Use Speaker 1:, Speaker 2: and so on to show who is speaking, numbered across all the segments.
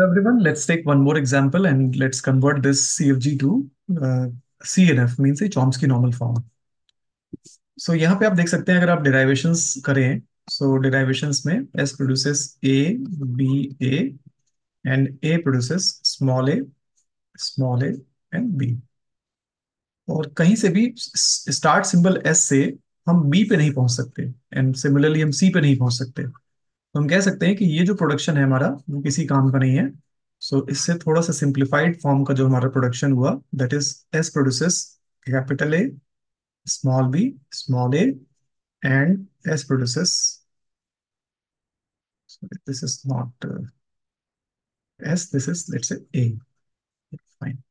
Speaker 1: Everyone, let's take one more example and let's convert this CFG to uh, CNF means a Chomsky normal form. So यहाँ पे आप देख सकते हैं अगर आप derivations करें so derivations में S produces A, B, A and A produces small a, small a and B. और कहीं से भी start symbol S से हम B पे नहीं पहुँच सकते and similarly हम C पे नहीं पहुँच सकते तो हम कह सकते हैं कि ये जो प्रोडक्शन है हमारा वो किसी काम का नहीं है। सो so, इससे थोड़ा सा सिंप्लीफाइड फॉर्म का जो हमारा प्रोडक्शन हुआ that is S produces capital A small B small A and S produces this is not S this is let's define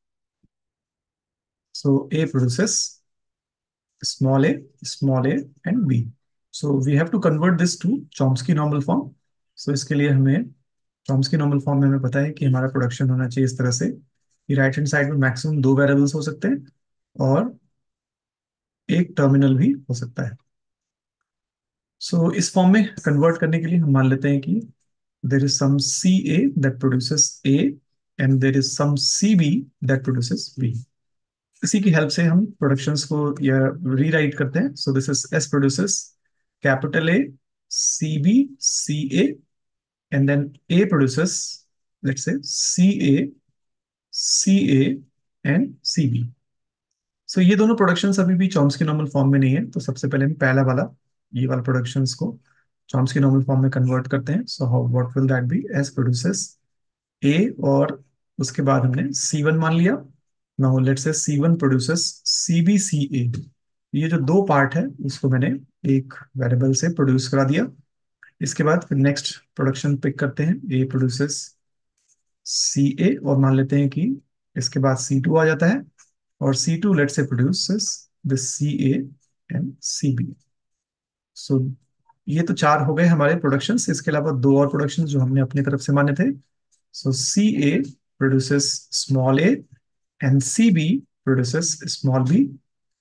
Speaker 1: so A produces small A small A and B so we have to convert this to chomsky normal form. So इसके लिए हमें Chomsky normal form में हमें पता है कि हमारा production होना चाहिए इस तरह से कि राइट हैंड साइड में मैक्सिमम दो वेरिएबल्स हो सकते हैं और एक टर्मिनल भी हो सकता है। सो so, इस फॉर्म में कन्वर्ट करने के लिए हम मान लेते हैं कि there is some C A that produces A and there is some C B that produces B इसी की हेल्प से हम प्रोडक्शंस को या रीराइट करते हैं। So this is S produces C B C CA, and then A produces, let's say, CA, CA, and CB. So so, ये दोनों प्रोडक्शंस अभी भी चॉम्स्की नॉर्मल फॉर्म में नहीं है तो सबसे पहले हम पहला वाला ये वाला प्रोडक्शंस को चॉम्स्की नॉर्मल फॉर्म में कन्वर्ट करते हैं। So how what will that be S produces A और उसके बाद हमने C1 मान लिया। Now let's say C1 produces CBCA ये जो दो पार्ट है उसको मैंने एक वेरिएबल से प्रोड्यूस करा दिया। इसके बाद फिर नेक्स्ट प्रोडक्शन पिक करते हैं। ए प्रोड्यूसेस सी ए और मान लेते हैं कि इसके बाद सी टू आ जाता है और C two let say produces C A and C B so ये तो चार हो गए हमारे प्रोडक्शन इसके अलावा दो और प्रोडक्शन जो हमने अपनी तरफ़ से माने थे। So C A produces small A and C B produces small B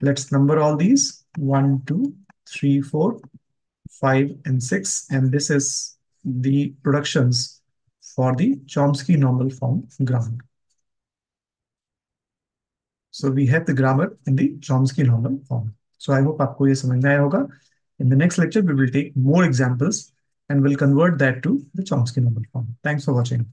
Speaker 1: let's number all these one two three four 5, and 6. And this is the productions for the Chomsky normal form grammar. So we have the grammar in the Chomsky normal form. So I hope आपको ये समझ In the next lecture, we will take more examples and we'll convert that to the Chomsky normal form. Thanks for watching.